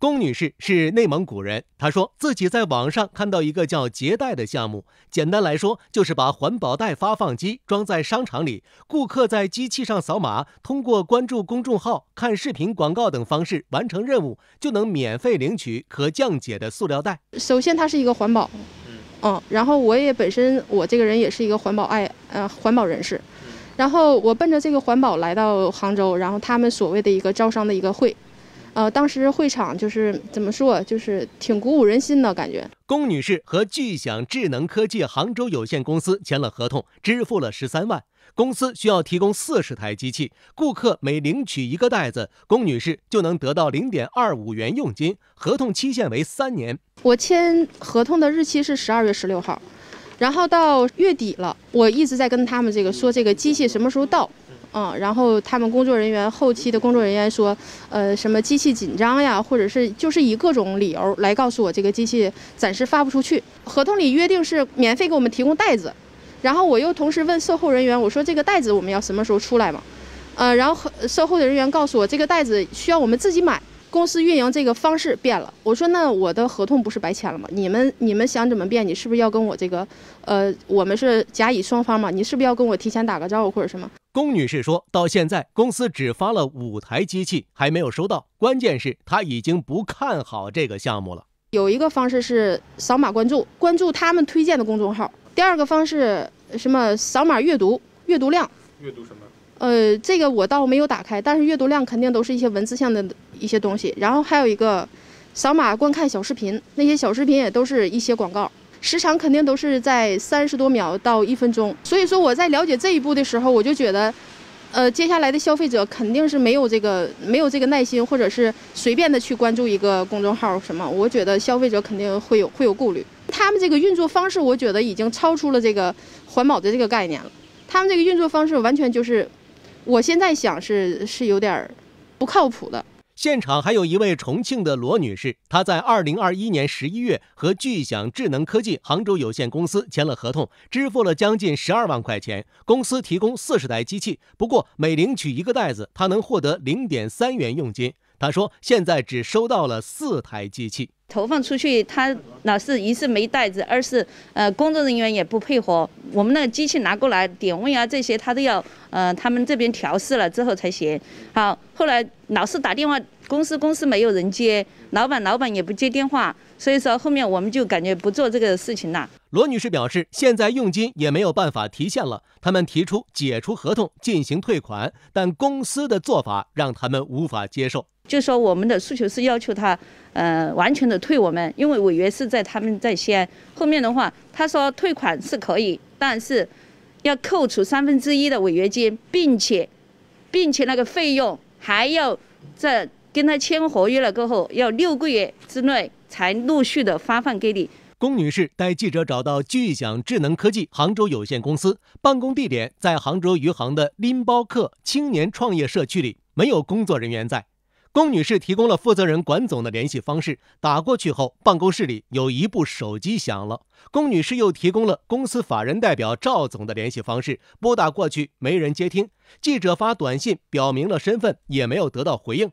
龚女士是内蒙古人，她说自己在网上看到一个叫“结袋”的项目，简单来说就是把环保袋发放机装在商场里，顾客在机器上扫码，通过关注公众号、看视频广告等方式完成任务，就能免费领取可降解的塑料袋。首先，它是一个环保，嗯，然后我也本身我这个人也是一个环保爱呃环保人士，然后我奔着这个环保来到杭州，然后他们所谓的一个招商的一个会。呃，当时会场就是怎么说，就是挺鼓舞人心的感觉。龚女士和巨享智能科技杭州有限公司签了合同，支付了十三万。公司需要提供四十台机器，顾客每领取一个袋子，龚女士就能得到零点二五元佣金。合同期限为三年。我签合同的日期是十二月十六号，然后到月底了，我一直在跟他们这个说这个机器什么时候到。嗯，然后他们工作人员后期的工作人员说，呃，什么机器紧张呀，或者是就是以各种理由来告诉我这个机器暂时发不出去。合同里约定是免费给我们提供袋子，然后我又同时问售后人员，我说这个袋子我们要什么时候出来嘛？呃，然后售后的人员告诉我，这个袋子需要我们自己买。公司运营这个方式变了，我说那我的合同不是白签了吗？你们你们想怎么变？你是不是要跟我这个，呃，我们是甲乙双方嘛？你是不是要跟我提前打个招呼或者什么？龚女士说到现在，公司只发了五台机器，还没有收到。关键是她已经不看好这个项目了。有一个方式是扫码关注，关注他们推荐的公众号；第二个方式什么扫码阅读，阅读量。阅读什么？呃，这个我倒没有打开，但是阅读量肯定都是一些文字向的一些东西。然后还有一个扫码观看小视频，那些小视频也都是一些广告。时长肯定都是在三十多秒到一分钟，所以说我在了解这一步的时候，我就觉得，呃，接下来的消费者肯定是没有这个没有这个耐心，或者是随便的去关注一个公众号什么，我觉得消费者肯定会有会有顾虑。他们这个运作方式，我觉得已经超出了这个环保的这个概念了。他们这个运作方式完全就是，我现在想是是有点儿不靠谱的。现场还有一位重庆的罗女士，她在二零二一年十一月和巨响智能科技杭州有限公司签了合同，支付了将近十二万块钱。公司提供四十台机器，不过每领取一个袋子，她能获得零点三元佣金。她说，现在只收到了四台机器。投放出去，他老是一是没袋子，二是呃工作人员也不配合。我们那个机器拿过来点位啊，这些他都要呃他们这边调试了之后才行。好，后来老是打电话公司，公司没有人接，老板老板也不接电话，所以说后面我们就感觉不做这个事情了。罗女士表示，现在佣金也没有办法提现了，他们提出解除合同进行退款，但公司的做法让他们无法接受。就说我们的诉求是要求他，呃，完全的退我们，因为违约是在他们在先。后面的话，他说退款是可以，但是要扣除三分之一的违约金，并且，并且那个费用还要在跟他签合约了过后，要六个月之内才陆续的发放给你。龚女士带记者找到巨响智能科技杭州有限公司办公地点，在杭州余杭的拎包客青年创业社区里，没有工作人员在。龚女士提供了负责人管总的联系方式，打过去后，办公室里有一部手机响了。龚女士又提供了公司法人代表赵总的联系方式，拨打过去没人接听。记者发短信表明了身份，也没有得到回应。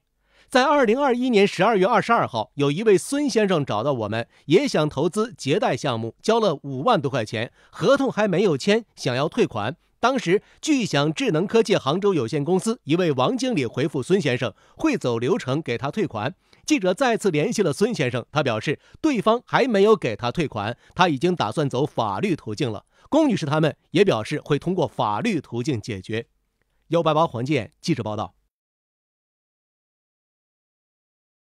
在二零二一年十二月二十二号，有一位孙先生找到我们，也想投资结贷项目，交了五万多块钱，合同还没有签，想要退款。当时，巨响智能科技杭州有限公司一位王经理回复孙先生会走流程给他退款。记者再次联系了孙先生，他表示对方还没有给他退款，他已经打算走法律途径了。龚女士他们也表示会通过法律途径解决。幺八八黄建记者报道。